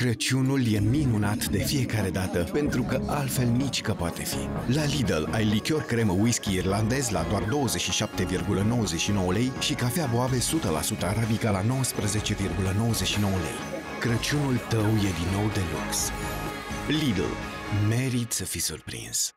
Crăciunul e minunat de fiecare dată, pentru că altfel nici că poate fi. La Lidl ai lichior cremă whisky irlandez la doar 27,99 lei și cafea boabe 100% arabica la 19,99 lei. Crăciunul tău e din nou de lux. Lidl. Merit să fii surprins.